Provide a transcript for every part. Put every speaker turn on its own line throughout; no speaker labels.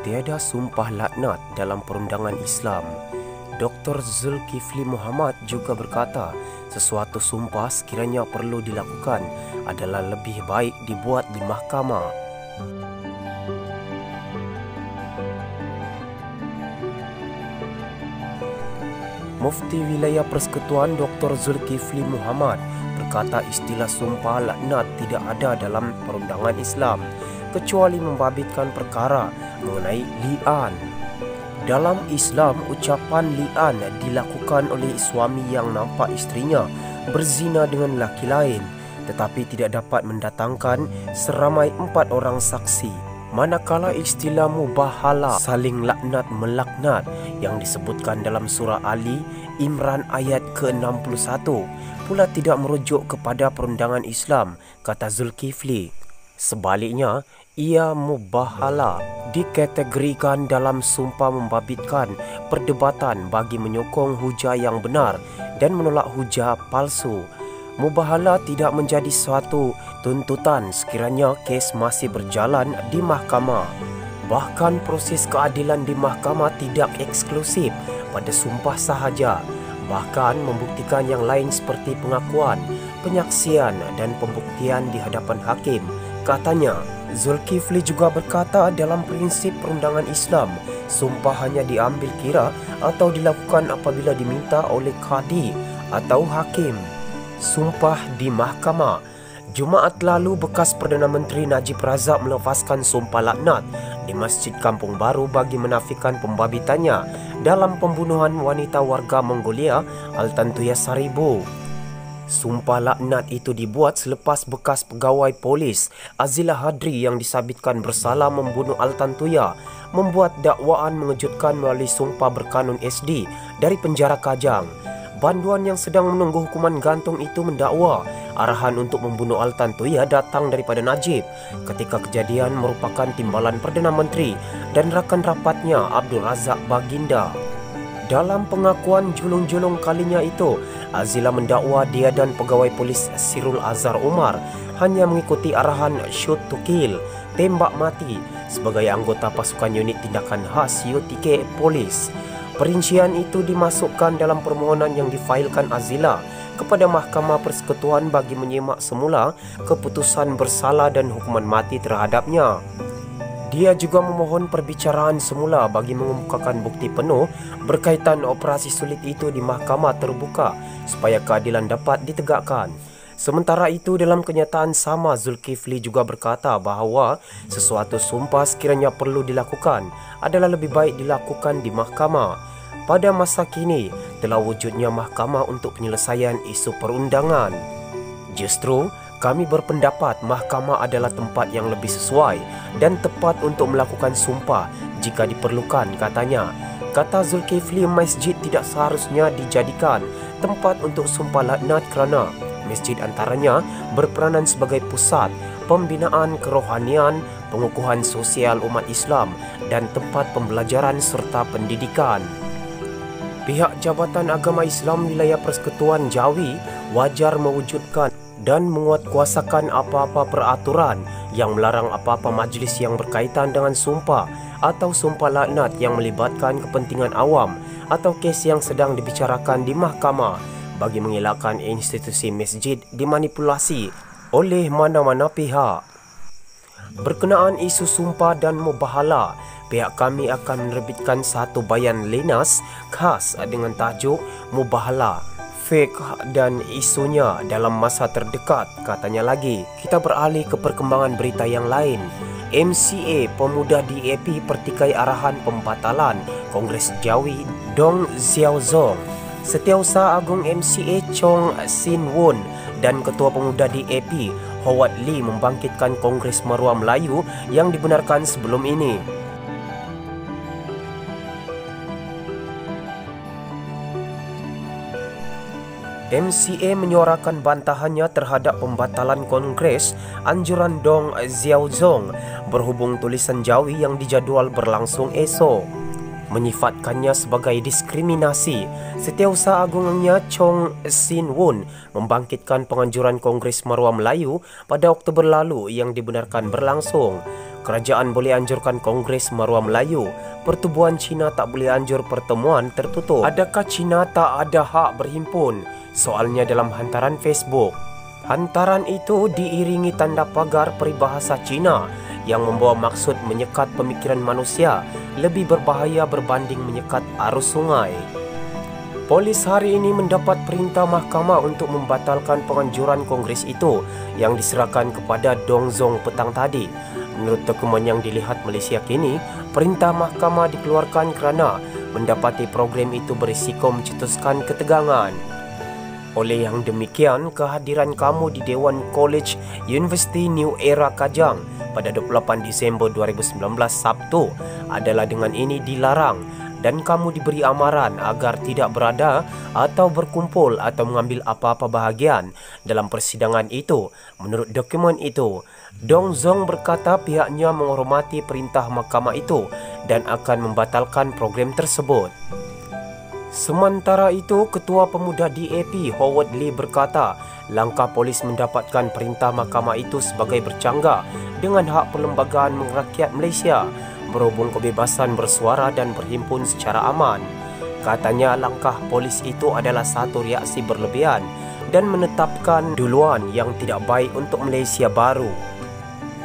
Tiada sumpah laknat dalam perundangan Islam. Dr. Zulkifli Muhammad juga berkata, sesuatu sumpah sekiranya perlu dilakukan adalah lebih baik dibuat di mahkamah. Mufti Wilayah Persekutuan Dr. Zulkifli Muhammad berkata istilah sumpah laknat tidak ada dalam perundangan Islam kecuali membabitkan perkara mengenai li'an. Dalam Islam, ucapan li'an dilakukan oleh suami yang nampak isterinya berzina dengan laki lain tetapi tidak dapat mendatangkan seramai empat orang saksi. Manakala istilah mubahala saling laknat melaknat yang disebutkan dalam surah Ali Imran ayat ke-61 pula tidak merujuk kepada perundangan Islam, kata Zulkifli. Sebaliknya, ia mubahala dikategorikan dalam sumpah membabitkan perdebatan bagi menyokong hujah yang benar dan menolak hujah palsu. Mubahala tidak menjadi suatu tuntutan sekiranya kes masih berjalan di mahkamah. Bahkan proses keadilan di mahkamah tidak eksklusif pada sumpah sahaja. Bahkan membuktikan yang lain seperti pengakuan, penyaksian dan pembuktian di hadapan hakim. Katanya, Zulkifli juga berkata dalam prinsip perundangan Islam, sumpah hanya diambil kira atau dilakukan apabila diminta oleh kadi atau hakim. Sumpah di mahkamah. Jumaat lalu bekas Perdana Menteri Najib Razak melepaskan sumpah laknat di Masjid Kampung Baru bagi menafikan pembabitannya dalam pembunuhan wanita warga Mongolia Altantuya Saribu. Sumpah laknat itu dibuat selepas bekas pegawai polis Azila Hadri yang disabitkan bersalah membunuh Altan Tuya membuat dakwaan mengejutkan melalui sumpah berkanun SD dari penjara Kajang. Banduan yang sedang menunggu hukuman gantung itu mendakwa arahan untuk membunuh Altan Tuya datang daripada Najib ketika kejadian merupakan timbalan Perdana Menteri dan rakan rapatnya Abdul Razak Baginda. Dalam pengakuan julung-julung kalinya itu, Azila mendakwa dia dan pegawai polis Sirul Azhar Umar hanya mengikuti arahan shoot to kill, tembak mati sebagai anggota pasukan unit tindakan khas UTK Polis. Perincian itu dimasukkan dalam permohonan yang difailkan Azila kepada Mahkamah Persekutuan bagi menyimak semula keputusan bersalah dan hukuman mati terhadapnya. Dia juga memohon perbicaraan semula bagi mengemukakan bukti penuh berkaitan operasi sulit itu di mahkamah terbuka supaya keadilan dapat ditegakkan. Sementara itu dalam kenyataan sama Zulkifli juga berkata bahawa sesuatu sumpah sekiranya perlu dilakukan adalah lebih baik dilakukan di mahkamah. Pada masa kini telah wujudnya mahkamah untuk penyelesaian isu perundangan. Justru kami berpendapat mahkamah adalah tempat yang lebih sesuai dan tepat untuk melakukan sumpah jika diperlukan katanya. Kata Zulkifli, masjid tidak seharusnya dijadikan tempat untuk sumpah laknat kerana masjid antaranya berperanan sebagai pusat pembinaan kerohanian, pengukuhan sosial umat Islam dan tempat pembelajaran serta pendidikan. Pihak Jabatan Agama Islam Wilayah Persekutuan Jawi wajar mewujudkan dan menguatkuasakan apa-apa peraturan yang melarang apa-apa majlis yang berkaitan dengan sumpah atau sumpah laknat yang melibatkan kepentingan awam atau kes yang sedang dibicarakan di mahkamah bagi mengelakkan institusi masjid dimanipulasi oleh mana-mana pihak. Berkenaan isu sumpah dan mubahala, pihak kami akan menerbitkan satu bayan lenas khas dengan tajuk Mubahala fake dan isunya dalam masa terdekat katanya lagi. Kita beralih ke perkembangan berita yang lain. MCA pemuda DAP pertikai arahan pembatalan Kongres Jawi Dong Xiaozong. Setiausaha Agung MCA Chong Sin Won dan Ketua Pemuda DAP Howard Lee membangkitkan Kongres Maruah Melayu yang dibenarkan sebelum ini. MCA menyuarakan bantahannya terhadap pembatalan Kongres anjuran Dong Xiaozong berhubung tulisan Jawi yang dijadual berlangsung esok. Menyifatkannya sebagai diskriminasi, Setiausaha Agungnya Chong Sin Won membangkitkan penganjuran Kongres Maruah Melayu pada Oktober lalu yang dibenarkan berlangsung. kerajaan boleh anjurkan Kongres Maruah Melayu, pertubuhan Cina tak boleh anjur pertemuan tertutup. Adakah Cina tak ada hak berhimpun? Soalnya dalam hantaran Facebook. Hantaran itu diiringi tanda pagar peribahasa Cina yang membawa maksud menyekat pemikiran manusia lebih berbahaya berbanding menyekat arus sungai. Polis hari ini mendapat perintah mahkamah untuk membatalkan penganjuran kongres itu yang diserahkan kepada Dong Zong petang tadi. Menurut dokumen yang dilihat Malaysia kini, perintah mahkamah dikeluarkan kerana mendapati program itu berisiko mencetuskan ketegangan. Oleh yang demikian, kehadiran kamu di Dewan College University New Era Kajang pada 28 Disember 2019 Sabtu adalah dengan ini dilarang dan kamu diberi amaran agar tidak berada atau berkumpul atau mengambil apa-apa bahagian dalam persidangan itu. Menurut dokumen itu, Dong Zong berkata pihaknya menghormati perintah mahkamah itu dan akan membatalkan program tersebut. Sementara itu, Ketua Pemuda DAP Howard Lee berkata, langkah polis mendapatkan perintah mahkamah itu sebagai bercanggah dengan hak perlembagaan merakyat Malaysia berhubung kebebasan bersuara dan berhimpun secara aman. Katanya langkah polis itu adalah satu reaksi berlebihan dan menetapkan duluan yang tidak baik untuk Malaysia baru.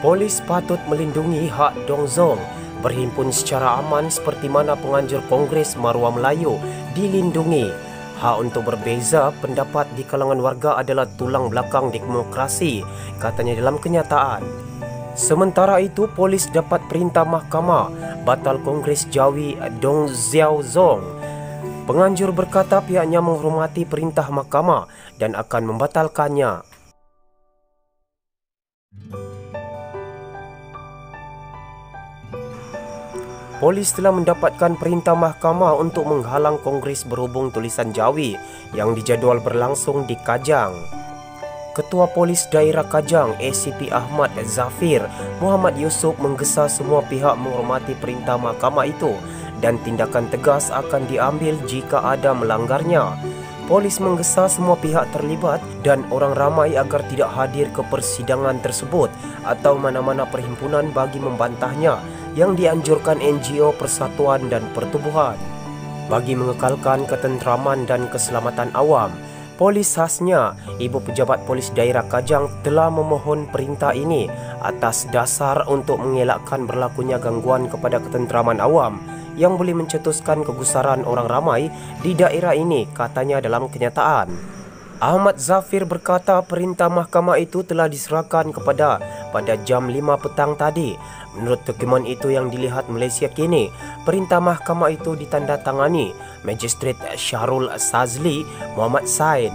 Polis patut melindungi hak Dong Zong berhimpun secara aman seperti mana penganjur Kongres Maruah Melayu dilindungi. Hak untuk berbeza pendapat di kalangan warga adalah tulang belakang demokrasi, katanya dalam kenyataan. Sementara itu, polis dapat perintah mahkamah batal Kongres Jawi Dong Xiao Zong. Penganjur berkata pihaknya menghormati perintah mahkamah dan akan membatalkannya. Polis telah mendapatkan perintah mahkamah untuk menghalang Kongres berhubung tulisan Jawi yang dijadual berlangsung di Kajang. Ketua Polis Daerah Kajang ACP Ahmad Zafir Muhammad Yusof menggesa semua pihak menghormati perintah mahkamah itu dan tindakan tegas akan diambil jika ada melanggarnya. Polis menggesa semua pihak terlibat dan orang ramai agar tidak hadir ke persidangan tersebut atau mana-mana perhimpunan bagi membantahnya yang dianjurkan NGO Persatuan dan Pertubuhan. Bagi mengekalkan ketenteraman dan keselamatan awam, Polis khasnya, Ibu Pejabat Polis Daerah Kajang telah memohon perintah ini atas dasar untuk mengelakkan berlakunya gangguan kepada ketenteraman awam yang boleh mencetuskan kegusaran orang ramai di daerah ini, katanya dalam kenyataan. Ahmad Zafir berkata perintah mahkamah itu telah diserahkan kepada pada jam 5 petang tadi. Menurut dokumen itu yang dilihat Malaysia kini, perintah mahkamah itu ditandatangani Magistrat Syarul Sazli Muhammad Sain.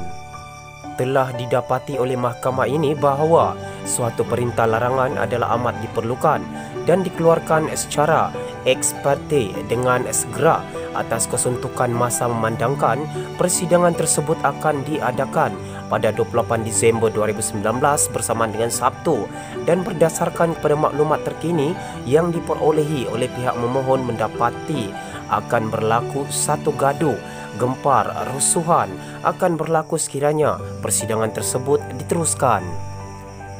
Telah didapati oleh mahkamah ini bahawa suatu perintah larangan adalah amat diperlukan dan dikeluarkan secara eksperte dengan segera atas kesuntukan masa memandangkan persidangan tersebut akan diadakan pada 28 Disember 2019 bersamaan dengan Sabtu dan berdasarkan kepada maklumat terkini yang diperolehi oleh pihak memohon mendapati akan berlaku satu gaduh gempar rusuhan akan berlaku sekiranya persidangan tersebut diteruskan.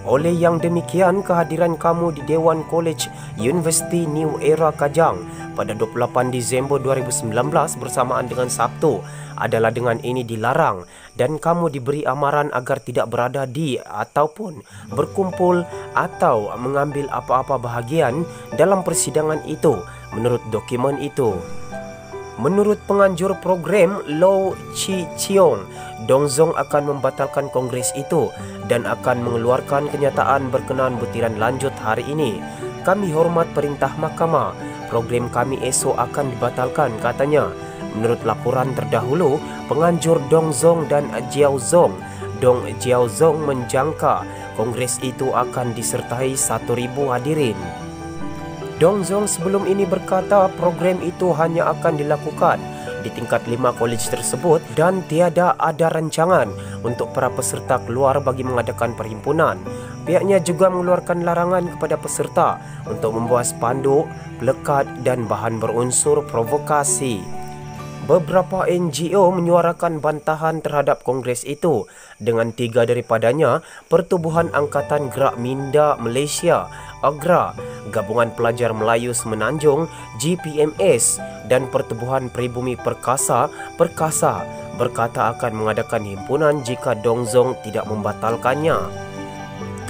Oleh yang demikian, kehadiran kamu di Dewan College University New Era Kajang pada 28 Disember 2019 bersamaan dengan Sabtu adalah dengan ini dilarang dan kamu diberi amaran agar tidak berada di ataupun berkumpul atau mengambil apa-apa bahagian dalam persidangan itu menurut dokumen itu. Menurut penganjur program Low Chi Chiong, Dong Zong akan membatalkan kongres itu dan akan mengeluarkan kenyataan berkenaan butiran lanjut hari ini. Kami hormat perintah mahkamah. Program kami esok akan dibatalkan katanya. Menurut laporan terdahulu, penganjur Dong Zong dan Jiao Zong, Dong Jiao Zong menjangka kongres itu akan disertai 1000 hadirin. Dong Zong sebelum ini berkata program itu hanya akan dilakukan di tingkat lima kolej tersebut dan tiada ada rancangan untuk para peserta keluar bagi mengadakan perhimpunan. Pihaknya juga mengeluarkan larangan kepada peserta untuk membawa spanduk, pelekat dan bahan berunsur provokasi. Beberapa NGO menyuarakan bantahan terhadap kongres itu dengan tiga daripadanya Pertubuhan Angkatan Gerak Minda Malaysia, AGRA, Gabungan Pelajar Melayu Semenanjung, GPMS dan Pertubuhan Peribumi Perkasa, Perkasa berkata akan mengadakan himpunan jika Dongzong tidak membatalkannya.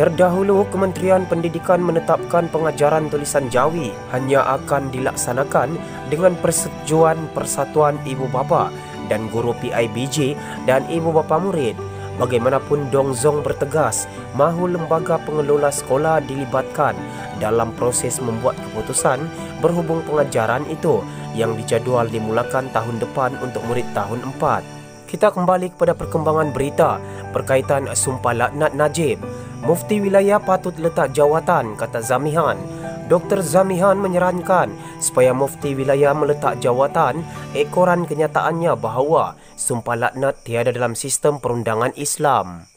Terdahulu, Kementerian Pendidikan menetapkan pengajaran tulisan Jawi hanya akan dilaksanakan dengan persetujuan Persatuan Ibu Bapa dan Guru PIBG dan Ibu Bapa Murid. Bagaimanapun Dong Zong bertegas, mahu lembaga pengelola sekolah dilibatkan dalam proses membuat keputusan berhubung pengajaran itu yang dijadual dimulakan tahun depan untuk murid tahun 4. Kita kembali kepada perkembangan berita berkaitan sumpah laknat Najib. Mufti wilayah patut letak jawatan, kata Zamihan. Dr. Zamihan menyarankan supaya mufti wilayah meletak jawatan ekoran kenyataannya bahawa sumpah laknat tiada dalam sistem perundangan Islam.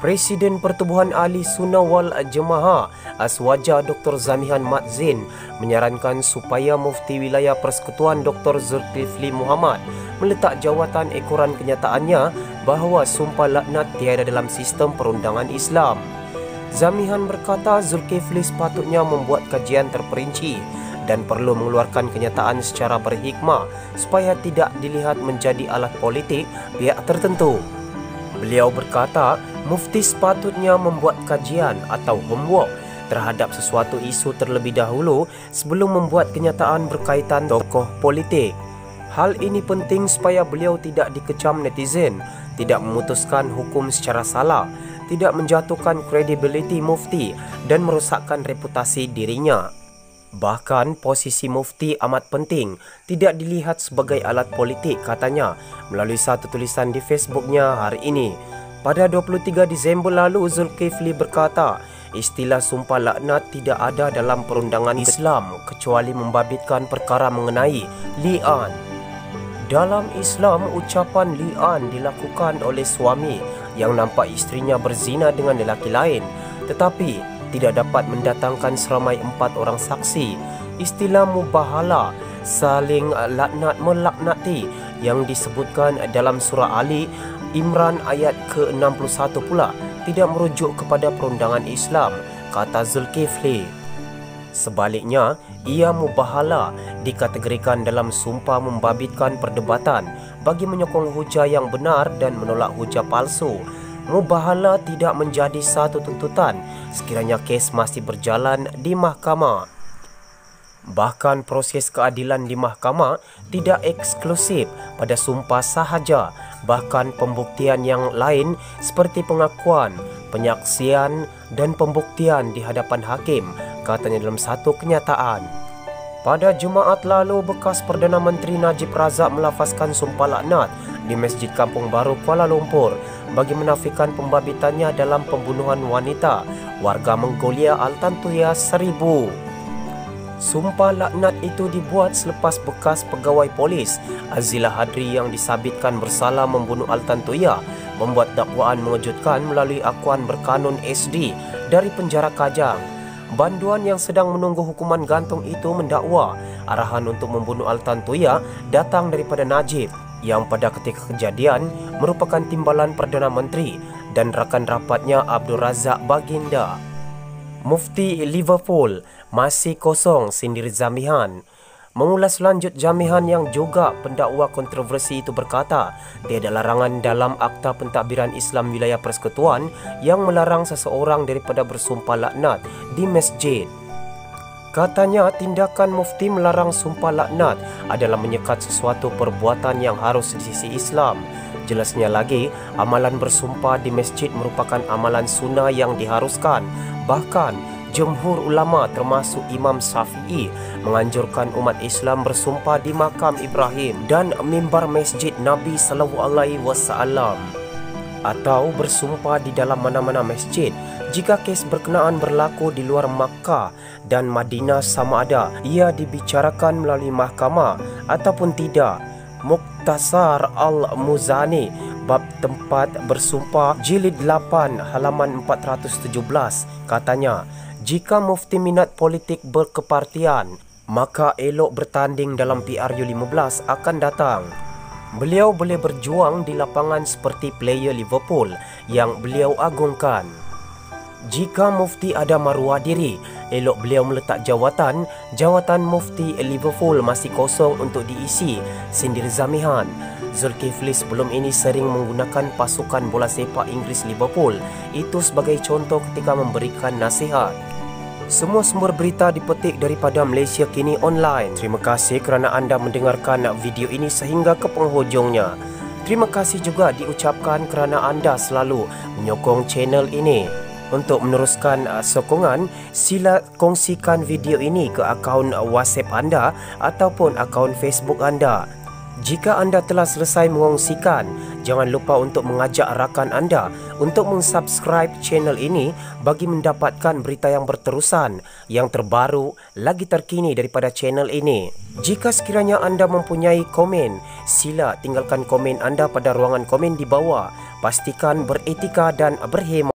Presiden Pertubuhan Ahli Sunnah wal Jemaah Aswaja Dr. Zamihan Mat Zain menyarankan supaya Mufti Wilayah Persekutuan Dr. Zulkifli Muhammad meletak jawatan ekoran kenyataannya bahawa sumpah laknat tiada dalam sistem perundangan Islam. Zamihan berkata Zulkifli sepatutnya membuat kajian terperinci dan perlu mengeluarkan kenyataan secara berhikmah supaya tidak dilihat menjadi alat politik pihak tertentu. Beliau berkata, mufti sepatutnya membuat kajian atau homework terhadap sesuatu isu terlebih dahulu sebelum membuat kenyataan berkaitan tokoh politik. Hal ini penting supaya beliau tidak dikecam netizen, tidak memutuskan hukum secara salah, tidak menjatuhkan kredibiliti mufti dan merosakkan reputasi dirinya. Bahkan posisi mufti amat penting tidak dilihat sebagai alat politik katanya melalui satu tulisan di Facebooknya hari ini. Pada 23 Disember lalu Zulkifli berkata, istilah sumpah laknat tidak ada dalam perundangan Islam kecuali membabitkan perkara mengenai li'an. Dalam Islam, ucapan li'an dilakukan oleh suami yang nampak isterinya berzina dengan lelaki lain tetapi tidak dapat mendatangkan seramai empat orang saksi. Istilah mubahala saling laknat melaknati yang disebutkan dalam surah Ali Imran ayat ke-61 pula tidak merujuk kepada perundangan Islam, kata Zulkifli. Sebaliknya, ia mubahala dikategorikan dalam sumpah membabitkan perdebatan bagi menyokong hujah yang benar dan menolak hujah palsu mubahala tidak menjadi satu tuntutan sekiranya kes masih berjalan di mahkamah. Bahkan proses keadilan di mahkamah tidak eksklusif pada sumpah sahaja, bahkan pembuktian yang lain seperti pengakuan, penyaksian dan pembuktian di hadapan hakim, katanya dalam satu kenyataan. Pada Jumaat lalu, bekas Perdana Menteri Najib Razak melafazkan sumpah laknat di Masjid Kampung Baru Kuala Lumpur bagi menafikan pembabitannya dalam pembunuhan wanita warga Mongolia Altantuya seribu. Sumpah laknat itu dibuat selepas bekas pegawai polis Azila Hadri yang disabitkan bersalah membunuh Altantuya membuat dakwaan mengejutkan melalui akuan berkanun SD dari penjara Kajang. Banduan yang sedang menunggu hukuman gantung itu mendakwa arahan untuk membunuh Altantuya datang daripada Najib yang pada ketika kejadian merupakan timbalan Perdana Menteri dan rakan rapatnya Abdul Razak Baginda. Mufti Liverpool masih kosong sindir Zamihan. Mengulas lanjut Jamihan yang juga pendakwa kontroversi itu berkata, tiada larangan dalam Akta Pentadbiran Islam Wilayah Persekutuan yang melarang seseorang daripada bersumpah laknat di masjid. Katanya tindakan mufti melarang sumpah laknat adalah menyekat sesuatu perbuatan yang harus di sisi Islam. Jelasnya lagi, amalan bersumpah di masjid merupakan amalan sunnah yang diharuskan. Bahkan, jumhur ulama termasuk Imam Syafi'i menganjurkan umat Islam bersumpah di makam Ibrahim dan mimbar masjid Nabi sallallahu alaihi wasallam atau bersumpah di dalam mana-mana masjid jika kes berkenaan berlaku di luar Makkah dan Madinah sama ada ia dibicarakan melalui mahkamah ataupun tidak. Muktasar Al-Muzani bab tempat bersumpah jilid 8 halaman 417 katanya jika mufti minat politik berkepartian maka elok bertanding dalam PRU 15 akan datang. Beliau boleh berjuang di lapangan seperti player Liverpool yang beliau agungkan. Jika mufti ada maruah diri, elok beliau meletak jawatan, jawatan mufti Liverpool masih kosong untuk diisi sindir zamihan. Zulkifli sebelum ini sering menggunakan pasukan bola sepak Inggeris Liverpool itu sebagai contoh ketika memberikan nasihat. Semua sumber berita dipetik daripada Malaysia Kini Online. Terima kasih kerana anda mendengarkan video ini sehingga ke penghujungnya. Terima kasih juga diucapkan kerana anda selalu menyokong channel ini. Untuk meneruskan uh, sokongan, sila kongsikan video ini ke akaun WhatsApp anda ataupun akaun Facebook anda. Jika anda telah selesai mengongsikan, jangan lupa untuk mengajak rakan anda untuk mensubscribe channel ini bagi mendapatkan berita yang berterusan, yang terbaru, lagi terkini daripada channel ini. Jika sekiranya anda mempunyai komen, sila tinggalkan komen anda pada ruangan komen di bawah. Pastikan beretika dan berhemat.